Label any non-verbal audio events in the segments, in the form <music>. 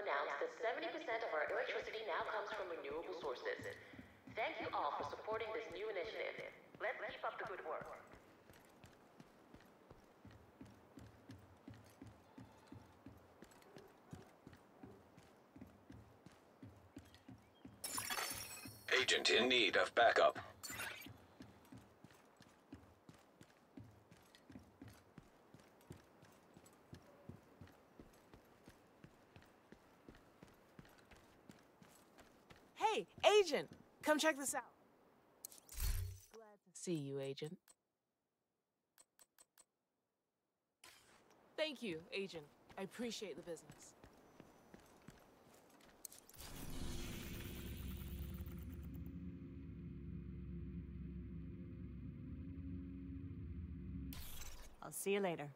announce that 70% of our electricity now comes from renewable sources. Thank you all for supporting this new initiative. Let's keep up the good work. Agent in need of backup. Agent! Come check this out. Glad to see you, Agent. Thank you, Agent. I appreciate the business. I'll see you later.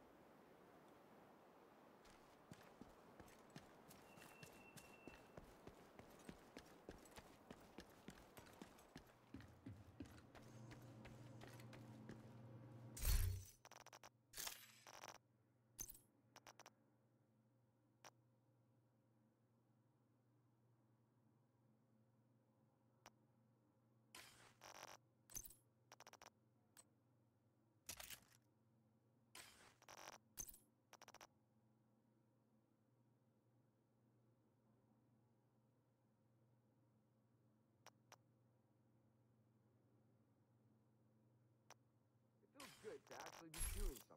Actually be doing something.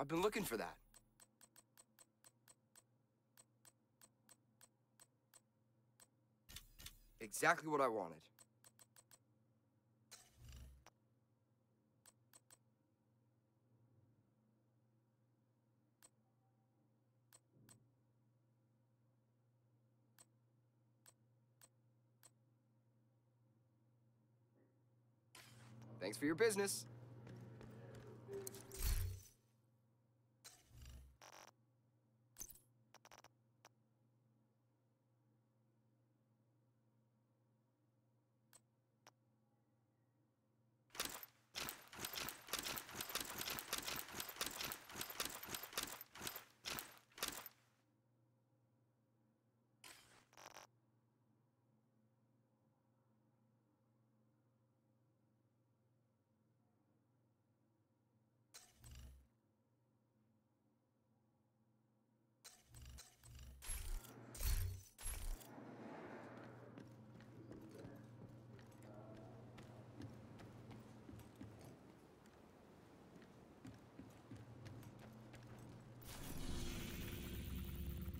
I've been looking for that. Exactly what I wanted. Thanks for your business.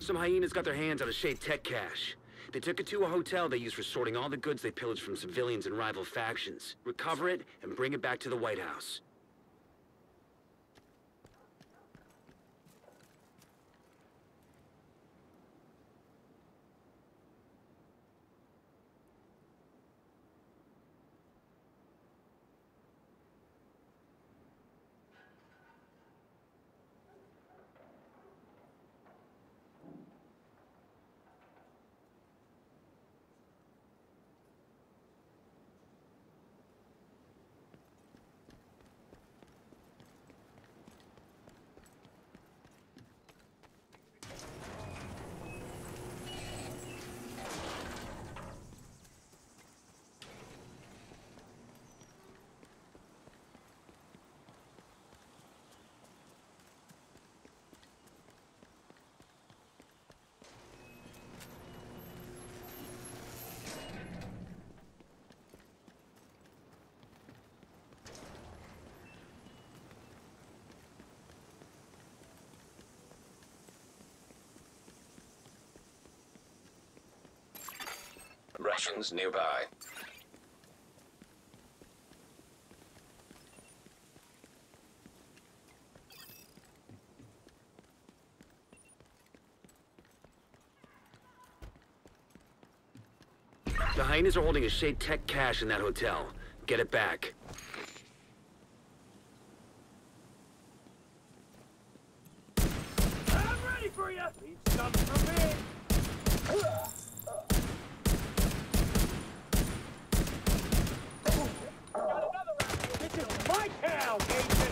Some hyenas got their hands on a Shade Tech cache. They took it to a hotel they used for sorting all the goods they pillaged from civilians and rival factions. Recover it and bring it back to the White House. Options nearby. The hyenas are holding a Shade Tech cache in that hotel. Get it back. I'm ready for you! Need something from me! Got another round here. This is my town, agent!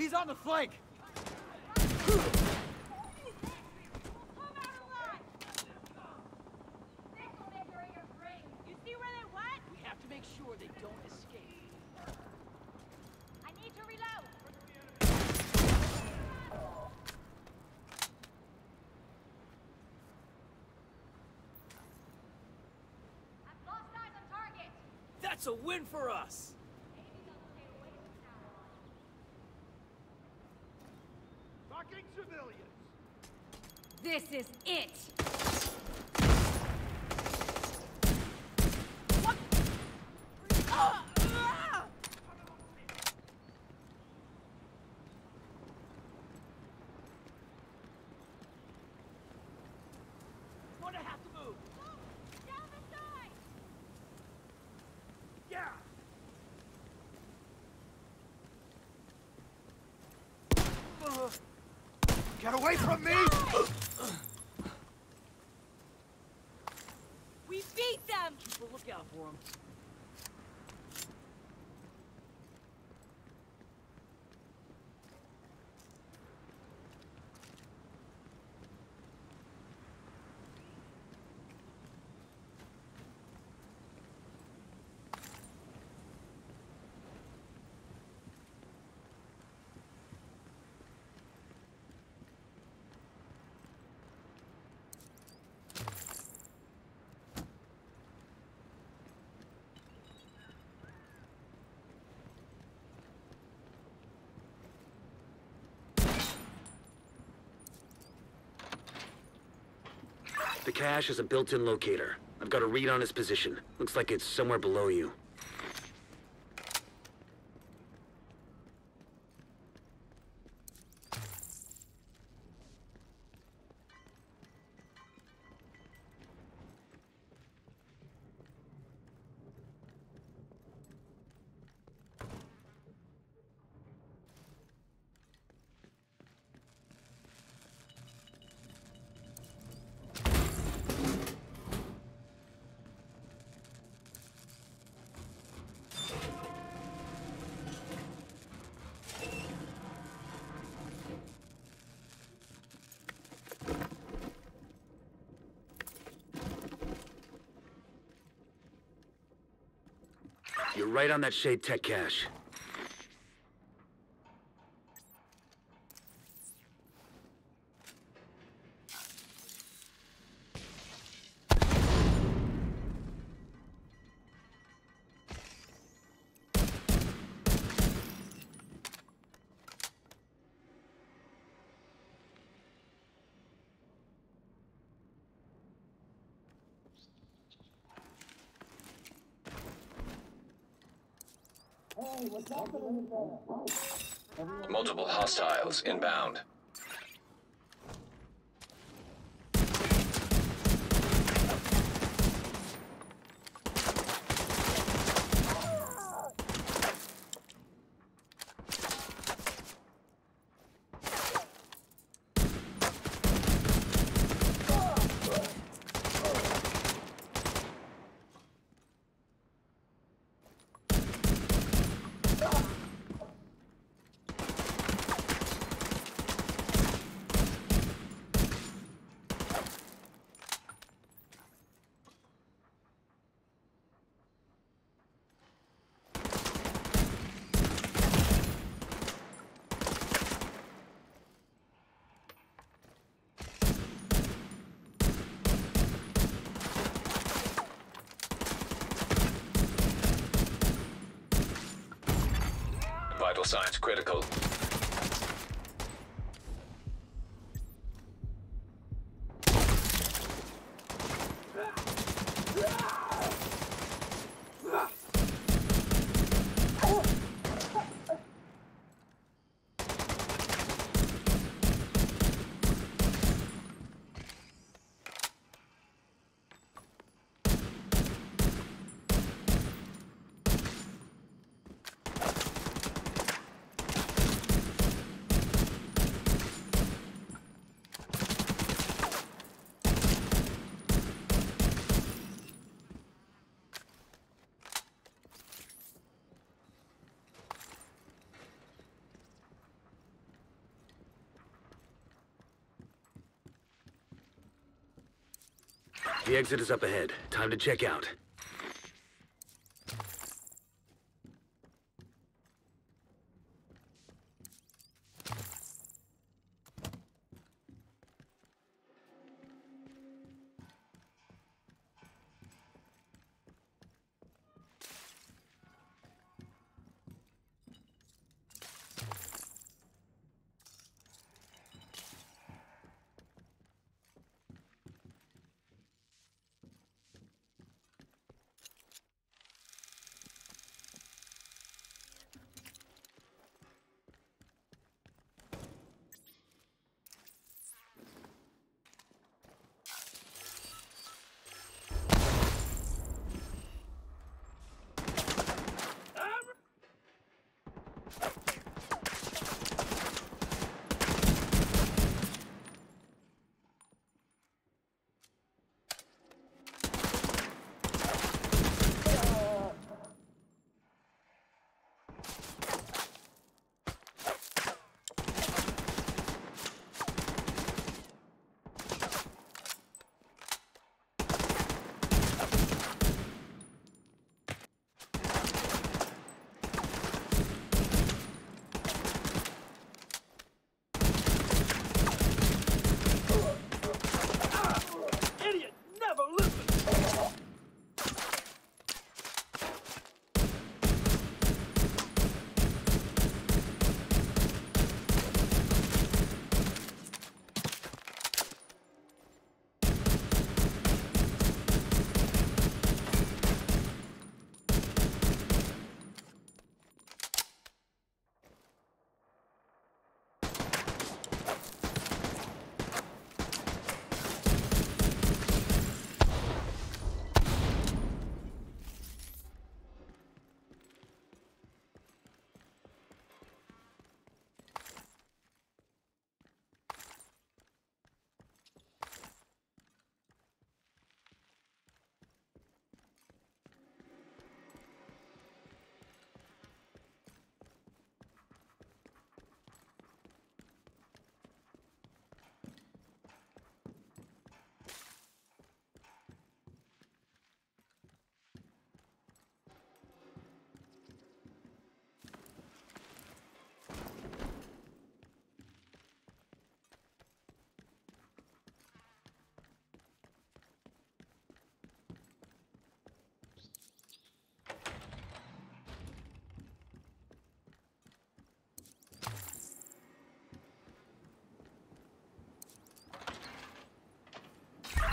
eyes on target. That's a win for us. Talking civilians! This is it. Gonna have to move. Down the side. Yeah! Get away from me! We beat them. Keep a lookout for them. The cache has a built-in locator. I've got a read on its position. Looks like it's somewhere below you. You're right on that Shade Tech cache. Multiple hostiles inbound. Vital signs critical. Exit is up ahead. Time to check out.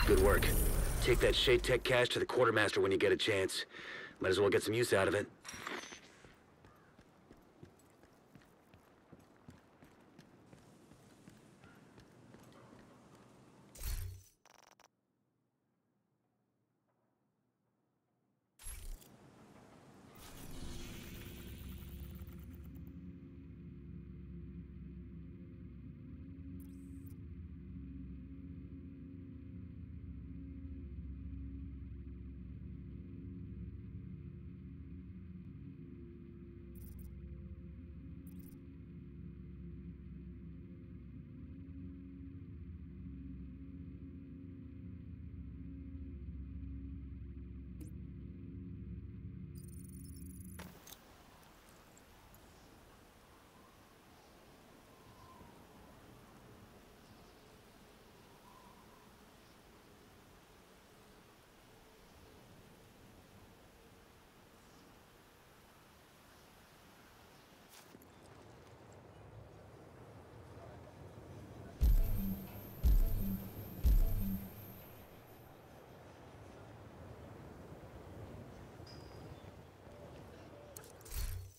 Good work. Take that Shade Tech cache to the quartermaster when you get a chance. Might as well get some use out of it.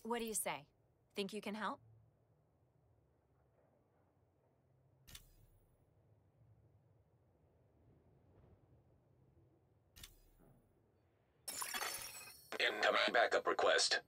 What do you say? Think you can help? Incoming backup request.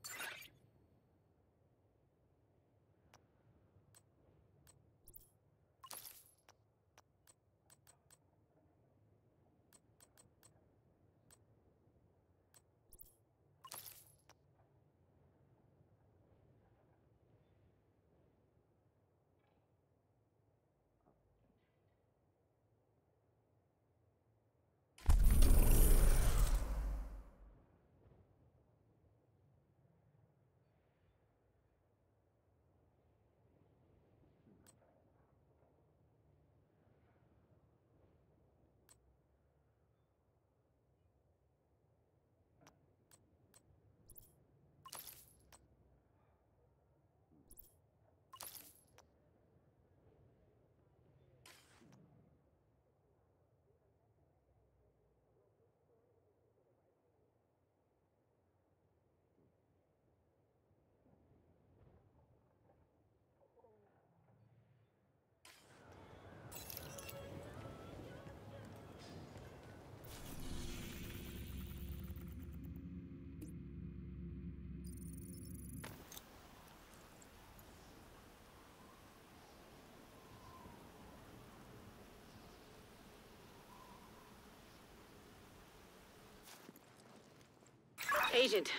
Agent,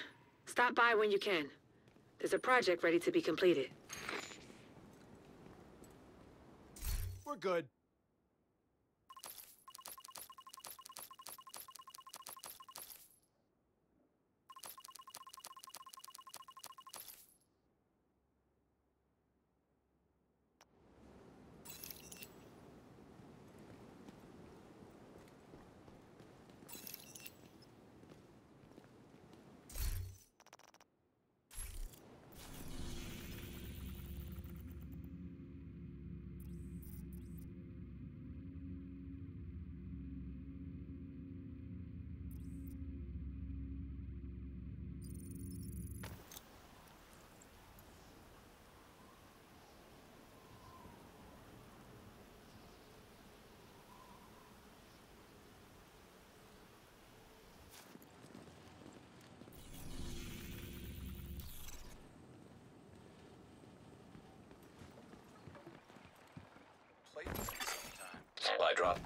stop by when you can. There's a project ready to be completed. We're good.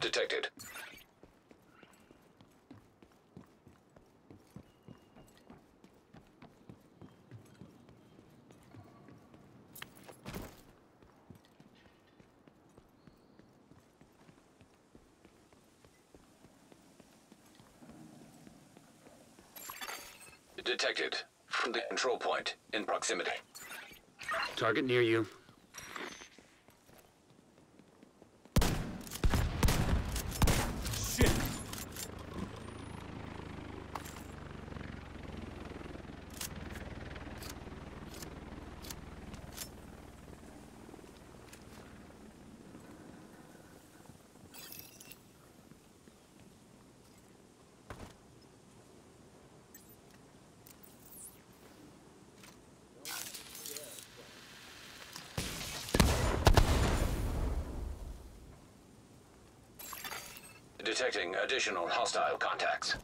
Detected. Detected. From the control point in proximity. Target near you. Detecting additional hostile contacts.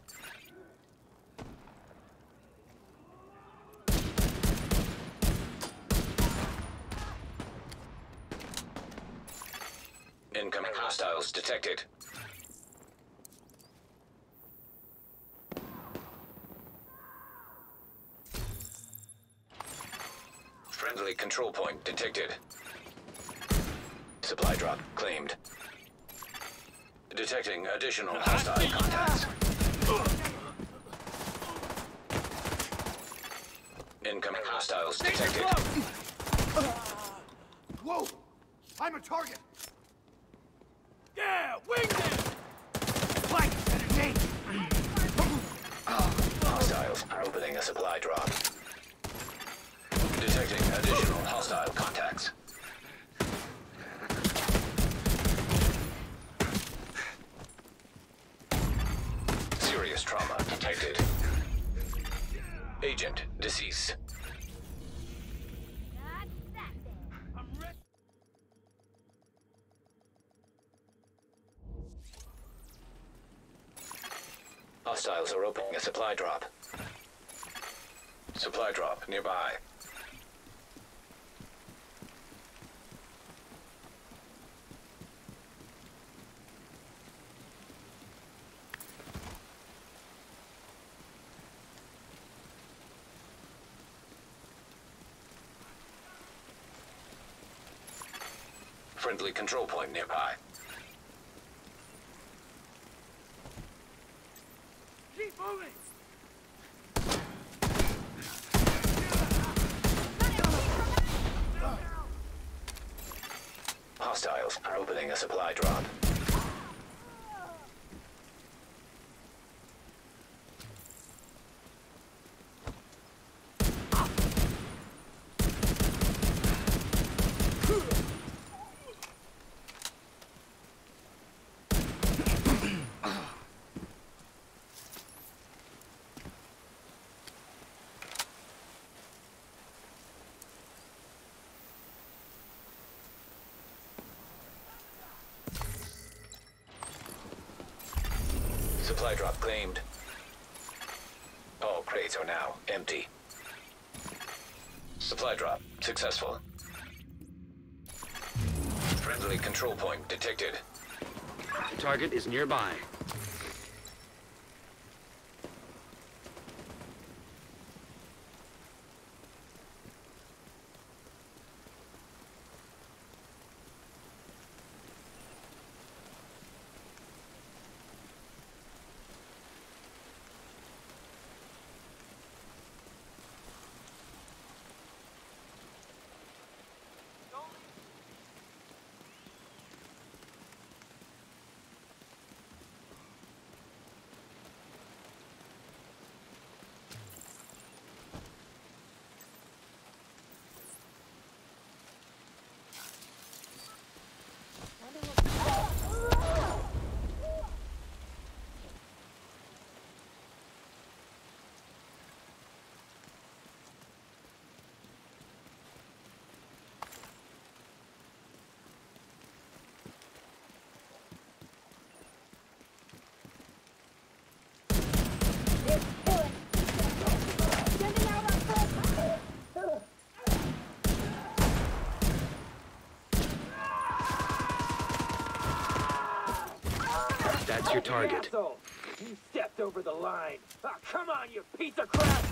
Incoming hostiles detected. Friendly control point detected. Supply drop claimed. Detecting additional hostile contacts. Incoming hostiles detected. Whoa! I'm a target! Yeah! Wing them! Fight! Better name! Hostiles opening a supply drop. Detecting Agent, deceased. Hostiles are opening a supply drop. Supply drop nearby. Supply drop claimed. All crates are now empty. Supply drop successful. Friendly control point detected. The target is nearby. That's your target. You stepped over the line. Ah, come on, you piece of crap!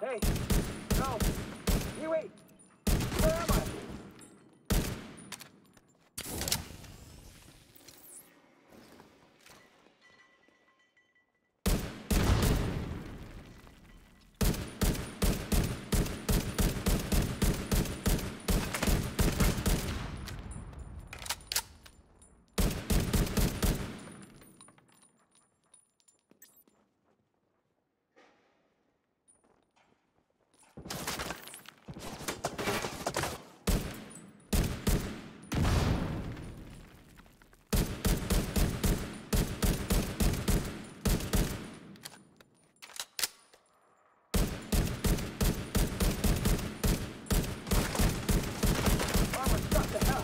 Hey! No! You wait! Where am I? Armor, shut the hell!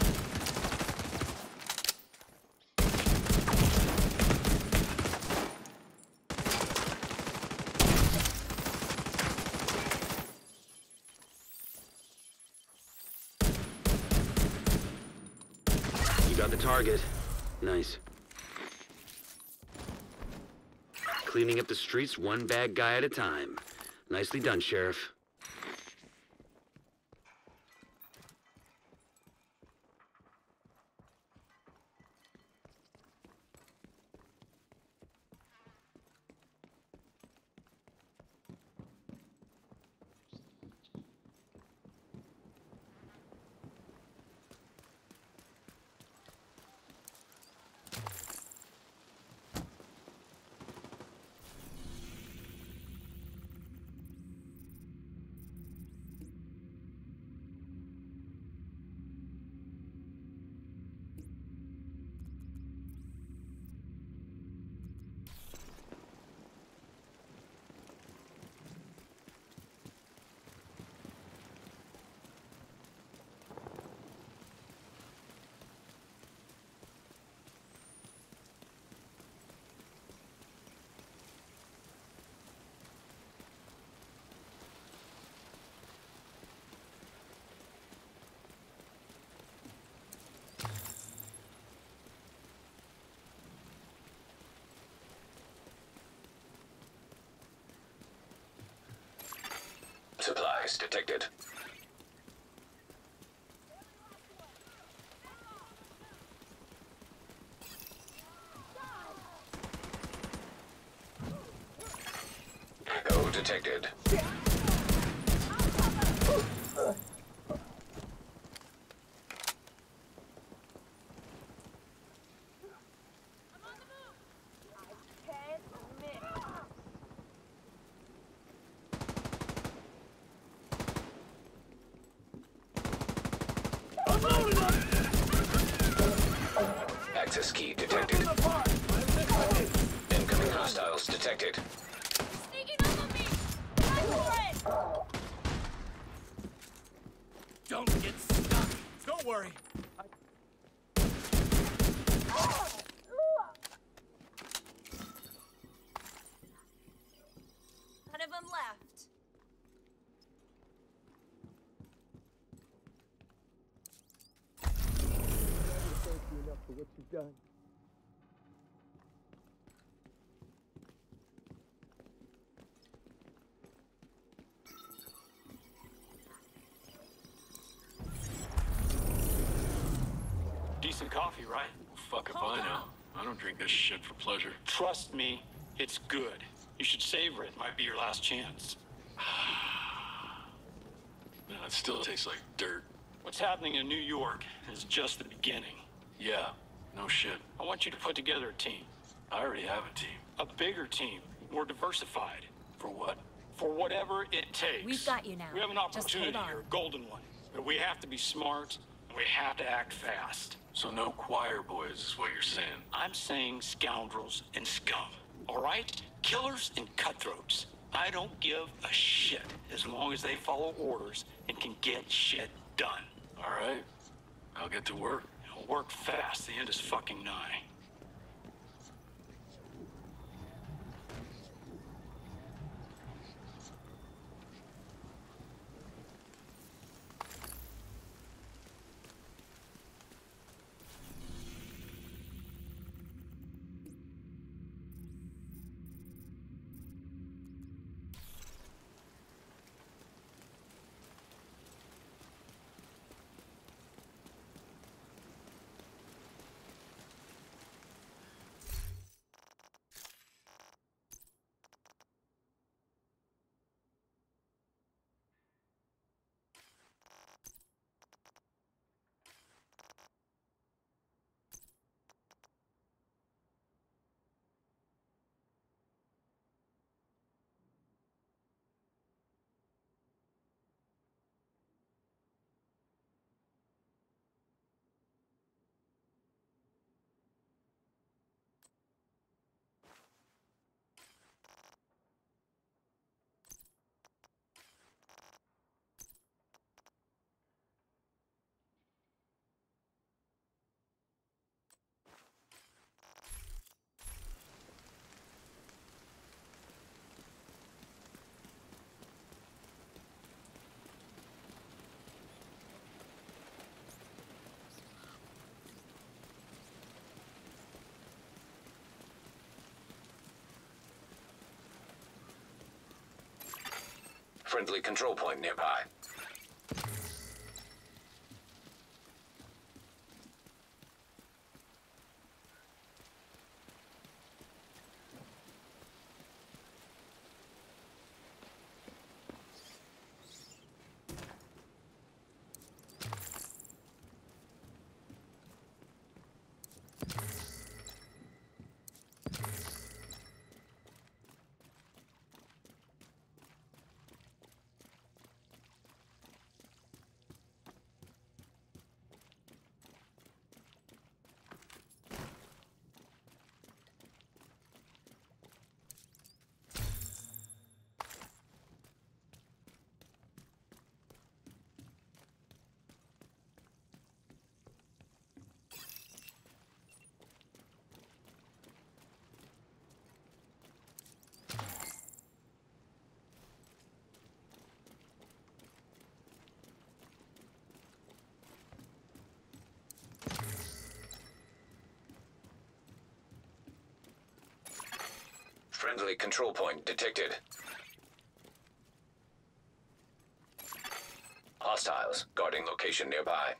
You got the target. Nice. Cleaning up the streets one bad guy at a time. Nicely done, Sheriff. Supplies detected. Echo detected. Access key detected. Incoming hostiles detected. Sneaking up on me! Run for it! Don't get stuck. Don't worry. None of them left. Thank you enough for what you've done. Decent coffee, right? Fuck if I know. I don't drink this shit for pleasure. Trust me, it's good. You should savor it. Might be your last chance. <sighs> Man, it still tastes like dirt. What's happening in New York is just the beginning. Yeah, no shit. I want you to put together a team. I already have a team. A bigger team, more diversified. For what? For whatever it takes. We've got you now. We have an opportunity here, a golden one. But we have to be smart, and we have to act fast. So no choir boys is what you're saying. I'm saying scoundrels and scum. All right? Killers and cutthroats. I don't give a shit as long as they follow orders and can get shit done. All right. I'll get to work. Work fast. The end is fucking nigh. Friendly control point nearby. Control point detected. Hostiles guarding location nearby.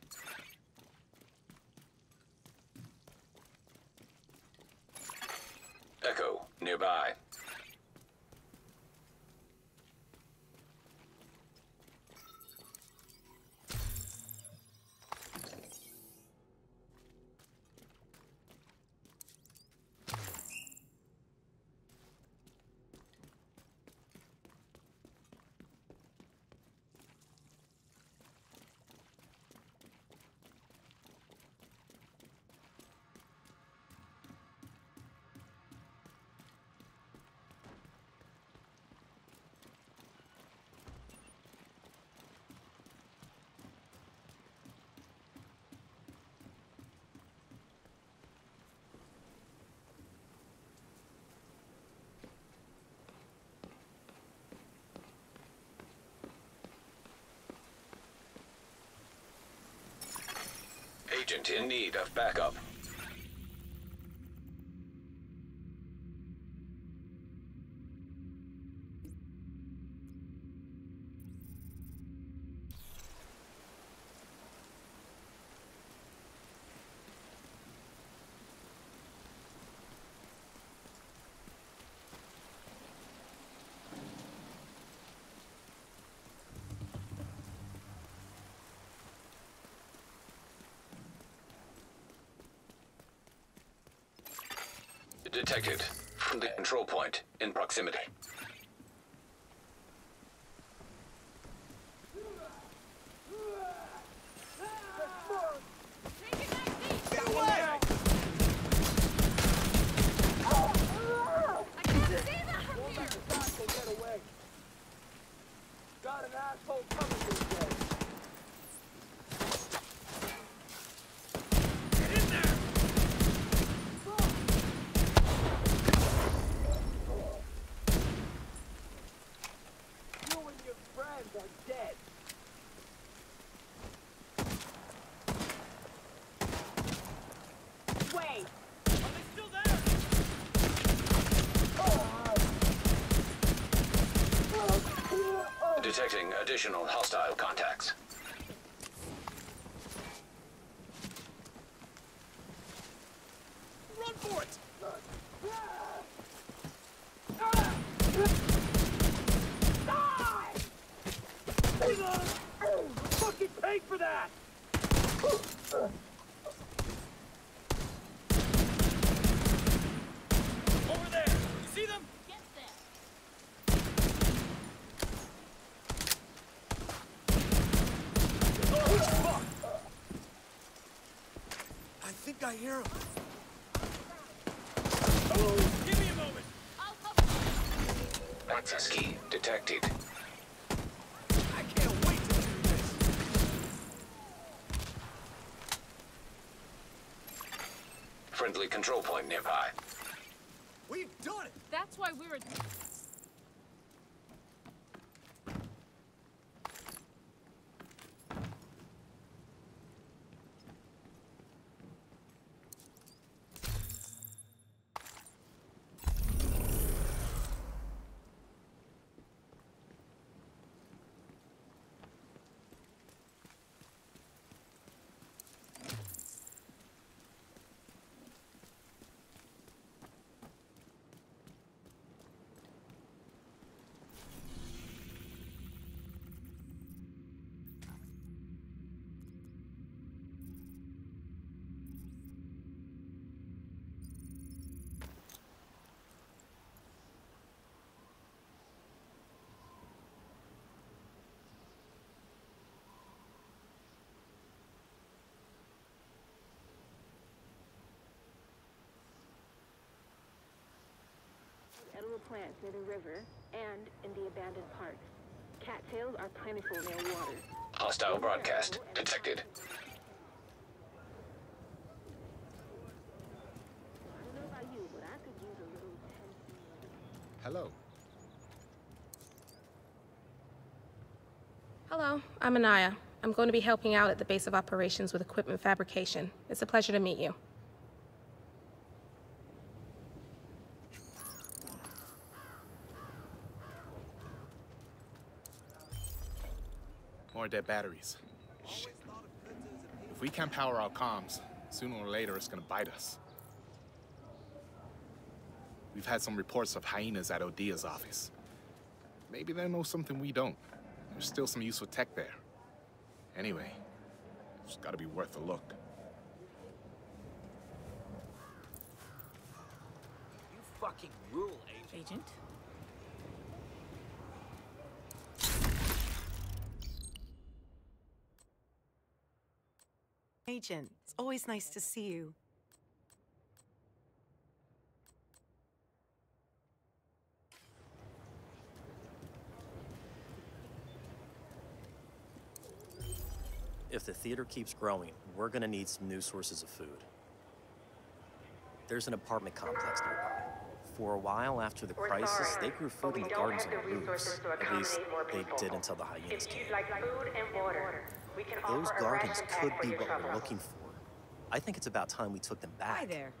In need of backup. Detected. From the control point in proximity. Got an asshole coming this way. Get in there! You and your friends are dead. Wait. Are they still there? Detecting additional hostile contacts. Run for it! Fucking pay for that! Over there! You see them? Get them. Oh, fuck! I think I hear him. Give me a moment. I'll cover you. Access key detected. I can't wait to do this. Friendly control point nearby. We've done it! That's why we were. Plants near the river and in the abandoned parks. Cattails are plentiful near water. Hostile broadcast detected. I don't know about you, but I could use a little Hello. Hello, I'm Anaya. I'm going to be helping out at the base of operations with equipment fabrication. It's a pleasure to meet you. More dead batteries. Shit. If we can't power our comms, sooner or later it's gonna bite us. We've had some reports of hyenas at Odia's office. Maybe they know something we don't. There's still some useful tech there. Anyway, it's gotta be worth a look. You fucking rule, agent. Agent? Agent, it's always nice to see you. If the theater keeps growing, we're gonna need some new sources of food. There's an apartment complex nearby. For a while after the We're crisis, sorry, they grew food in the gardens have on the the roofs. At least they did until the hyenas If came. like food and water, we can Those gardens could be your what we're looking for. I think it's about time we took them back. Hi there.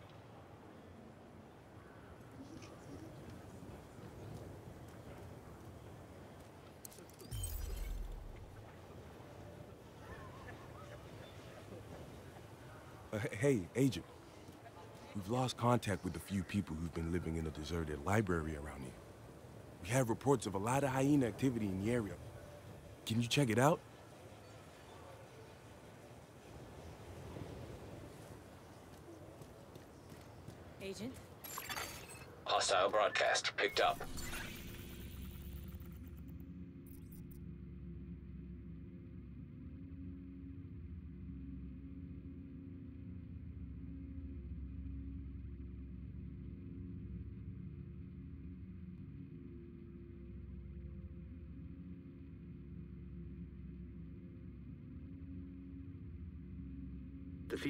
Uh, hey, Agent. We've lost contact with a few people who've been living in a deserted library around here. We have reports of a lot of hyena activity in the area. Can you check it out? Agent? Hostile broadcast picked up.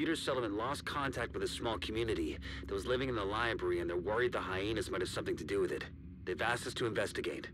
Theater settlement lost contact with a small community that was living in the library, and they're worried the hyenas might have something to do with it. They've asked us to investigate.